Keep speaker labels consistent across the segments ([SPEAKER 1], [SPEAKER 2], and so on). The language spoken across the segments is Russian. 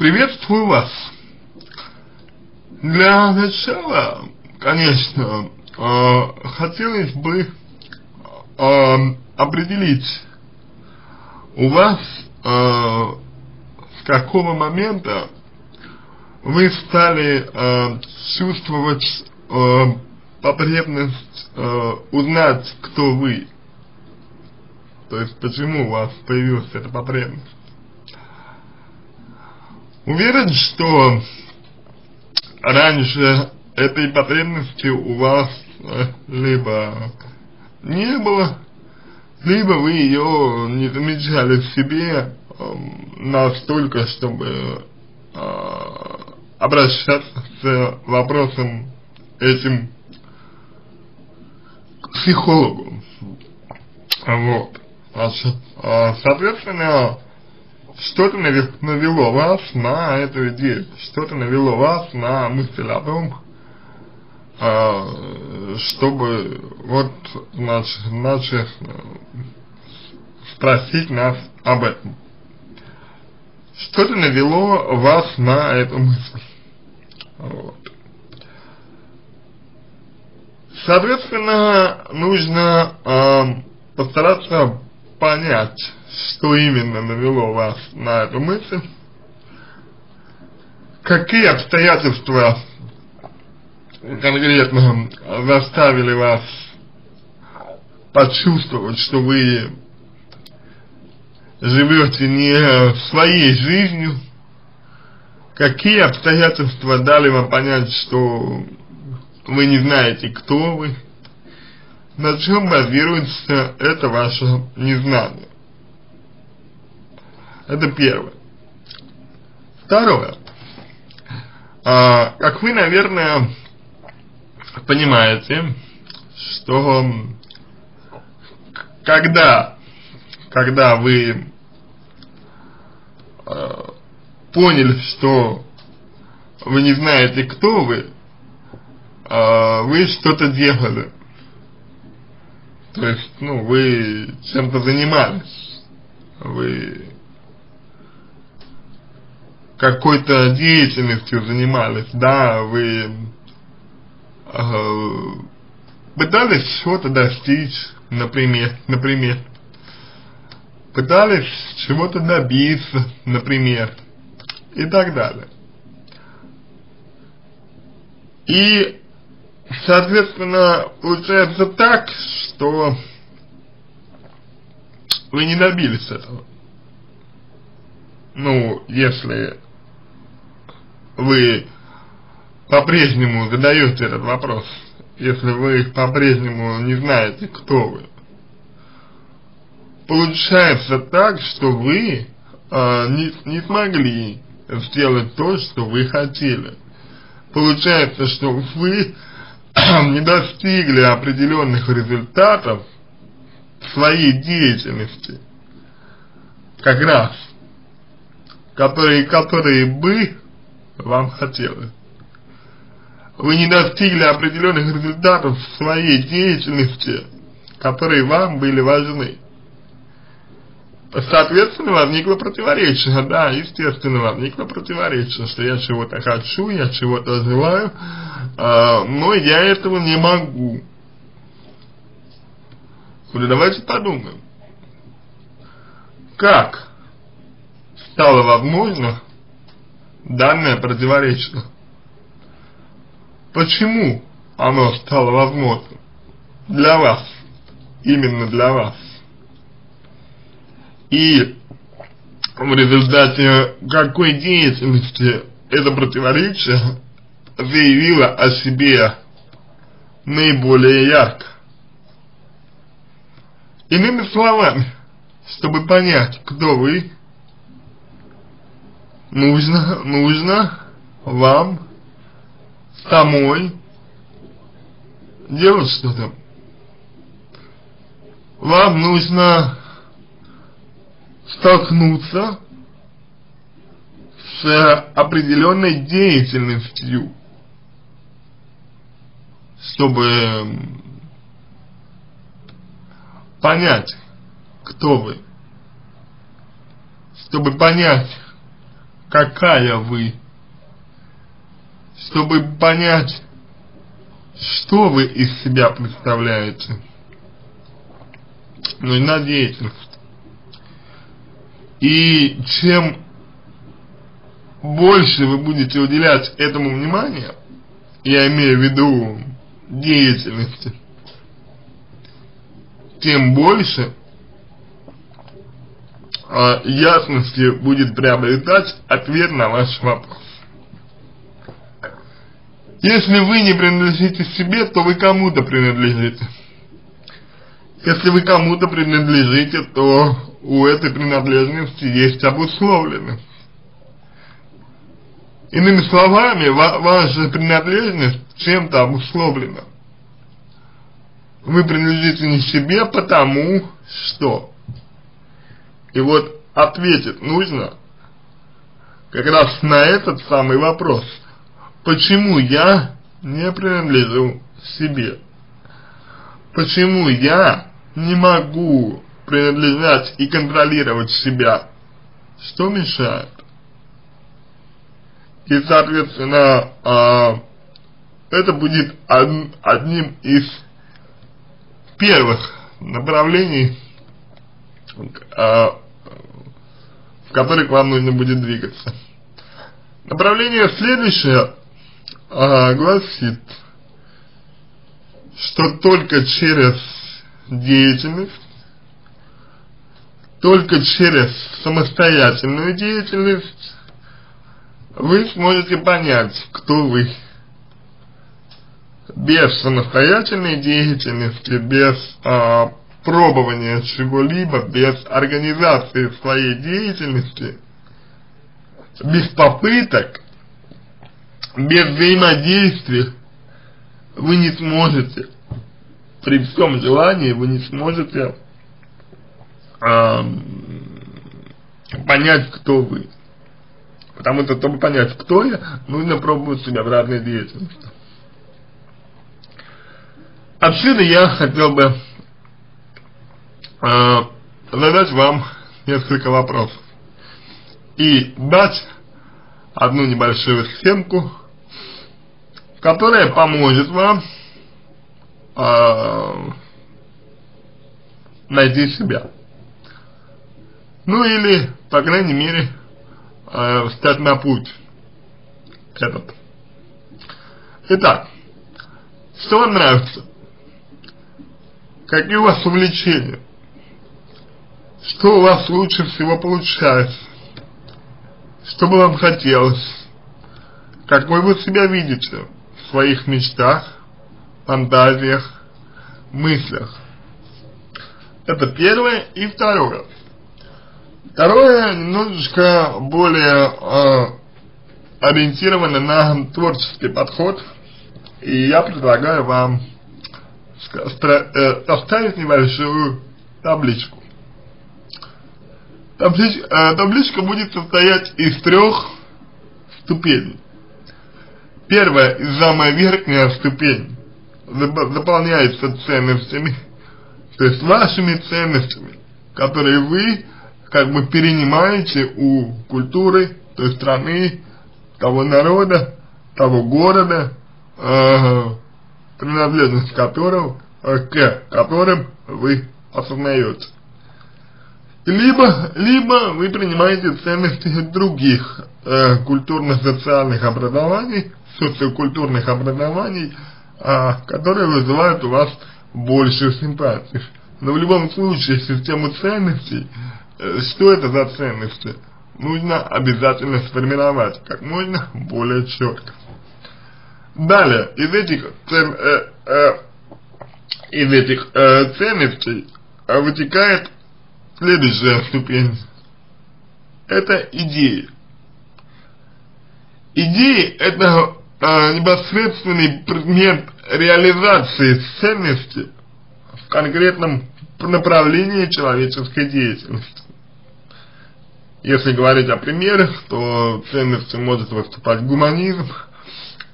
[SPEAKER 1] Приветствую вас. Для начала, конечно, э, хотелось бы э, определить у вас э, с какого момента вы стали э, чувствовать э, потребность э, узнать, кто вы. То есть, почему у вас появилась эта потребность. Уверен, что раньше этой потребности у вас э, либо не было, либо вы ее не замечали в себе э, настолько, чтобы э, обращаться с вопросом этим к психологу. Вот. Значит, а, соответственно, что-то навело вас на эту идею, что-то навело вас на мысль о том, а, чтобы вот, значит, значит, спросить нас об этом. Что-то навело вас на эту мысль. Вот. Соответственно, нужно э, постараться понять, что именно навело вас на эту мысль, какие обстоятельства конкретно заставили вас почувствовать, что вы живете не своей жизнью, какие обстоятельства дали вам понять, что вы не знаете, кто вы, на чем базируется это ваше незнание. Это первое. Второе. А, как вы, наверное, понимаете, что когда, когда вы э, поняли, что вы не знаете, кто вы, э, вы что-то делали. То есть, ну, вы чем-то занимались. Вы какой-то деятельностью занимались, да, вы э, пытались чего-то достичь, например, например, пытались чего-то добиться, например, и так далее. И, соответственно, получается так, что вы не добились этого. Ну, если вы по-прежнему задаете этот вопрос, если вы по-прежнему не знаете, кто вы, получается так, что вы э, не, не смогли сделать то, что вы хотели. Получается, что вы не достигли определенных результатов в своей деятельности, как раз, которые, которые бы вам хотелось. Вы не достигли определенных результатов в своей деятельности, которые вам были важны. Соответственно, возникло противоречие, да, естественно, возникло противоречие, что я чего-то хочу, я чего-то желаю, э, но я этого не могу. Ну, давайте подумаем, как стало возможно данное противоречие. Почему оно стало возможным для вас, именно для вас? И в результате какой деятельности это противоречие заявило о себе наиболее ярко. Иными словами, чтобы понять, кто вы, нужно, нужно вам самой делать что-то. Вам нужно столкнуться с определенной деятельностью, чтобы понять, кто вы, чтобы понять, какая вы, чтобы понять, что вы из себя представляете. Нужна деятельность. И чем больше вы будете уделять этому внимания, я имею в виду деятельности, тем больше э, ясности будет приобретать ответ на ваш вопрос. Если вы не принадлежите себе, то вы кому-то принадлежите. Если вы кому-то принадлежите, то у этой принадлежности есть обусловленность. Иными словами, ваша принадлежность чем-то обусловлена. Вы принадлежите не себе, потому что. И вот ответить нужно как раз на этот самый вопрос. Почему я не принадлежу себе? Почему я не могу принадлежать и контролировать себя? Что мешает? И, соответственно, э, это будет од, одним из первых направлений, э, в которых вам нужно будет двигаться. Направление следующее э, гласит, что только через деятельность, только через самостоятельную деятельность вы сможете понять, кто вы. Без самостоятельной деятельности, без а, пробования чего-либо, без организации своей деятельности, без попыток, без взаимодействия вы не сможете, при всем желании вы не сможете э, понять, кто вы. Потому что, чтобы понять, кто я, нужно пробовать себя в разной деятельности. Отсюда я хотел бы э, задать вам несколько вопросов и дать одну небольшую схемку, которая поможет вам э, найти себя. Ну или, по крайней мере, э, встать на путь этот. Итак, что вам нравится? Какие у вас увлечения? Что у вас лучше всего получается? Что бы вам хотелось? Какой вы себя видите в своих мечтах, фантазиях, мыслях? Это первое. И второе. Второе, немножечко более э, ориентировано на творческий подход. И я предлагаю вам э, составить небольшую табличку. Таблич, э, табличка будет состоять из трех ступеней. Первая и самая верхняя ступень заполняется ценностями, то есть вашими ценностями, которые вы как бы перенимаете у культуры той страны, того народа, того города, э, принадлежность которого, э, к которым вы осознаете. Либо, либо вы принимаете ценности других э, культурно-социальных образований, социокультурных образований, э, которые вызывают у вас большую симпатию. Но в любом случае систему ценностей Э, что это за ценности, нужно обязательно сформировать как можно более четко. Далее, из этих, цен, э, э, из этих э, ценностей э, вытекает следующая ступень. Это идеи. Идеи это э, непосредственный предмет реализации ценности в конкретном направлении человеческой деятельности. Если говорить о примерах, то ценностью может выступать гуманизм,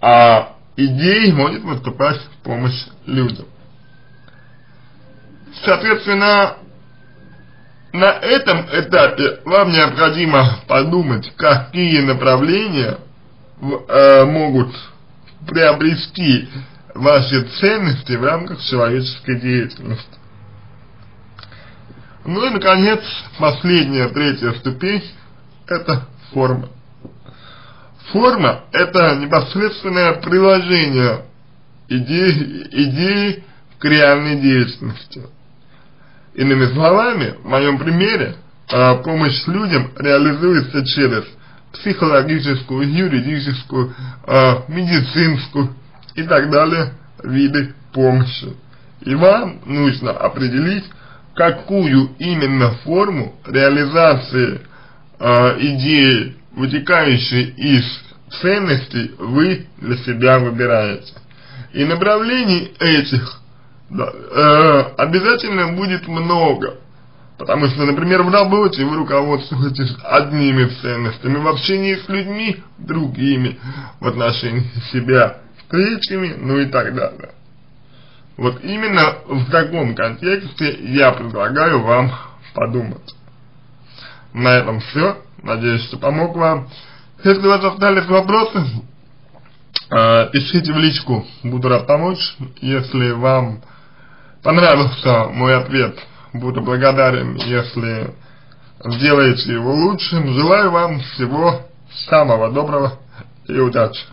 [SPEAKER 1] а идеей может выступать помощь людям. Соответственно, на этом этапе вам необходимо подумать, какие направления э, могут приобрести ваши ценности в рамках человеческой деятельности. Ну и, наконец, последняя, третья ступень – это форма. Форма – это непосредственное приложение идеи, идеи к реальной деятельности. Иными словами, в моем примере, э, помощь людям реализуется через психологическую, юридическую, э, медицинскую и так далее виды помощи. И вам нужно определить, какую именно форму реализации э, идеи, вытекающей из ценностей, вы для себя выбираете. И направлений этих э, обязательно будет много. Потому что, например, в работе вы руководствуетесь одними ценностями, в общении с людьми другими, в отношении себя третьими, ну и так далее. Вот именно в таком контексте я предлагаю вам подумать. На этом все. Надеюсь, что помог вам. Если у вас остались вопросы, э, пишите в личку, буду рад помочь. Если вам понравился мой ответ, буду благодарен, если сделаете его лучшим. Желаю вам всего самого доброго и удачи.